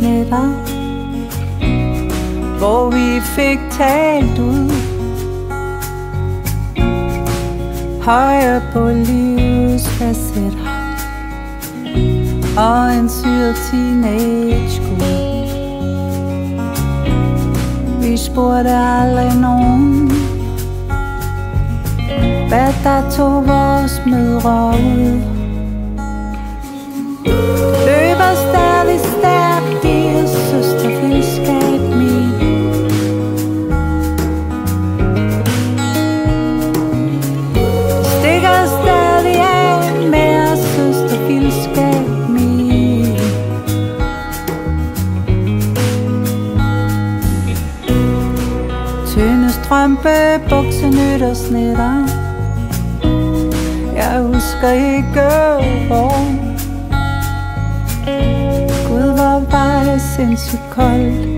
nætter Hvor vi fik talt ud. Højre på livets facetter Og en syret teenage -gud. Vi spurgte aldrig nogen Hvad der tog vores mødre ud. Tynde strømpe, bukse, nyt og snitter Jeg husker ikke hvor. Gud, hvor var det sindssygt koldt.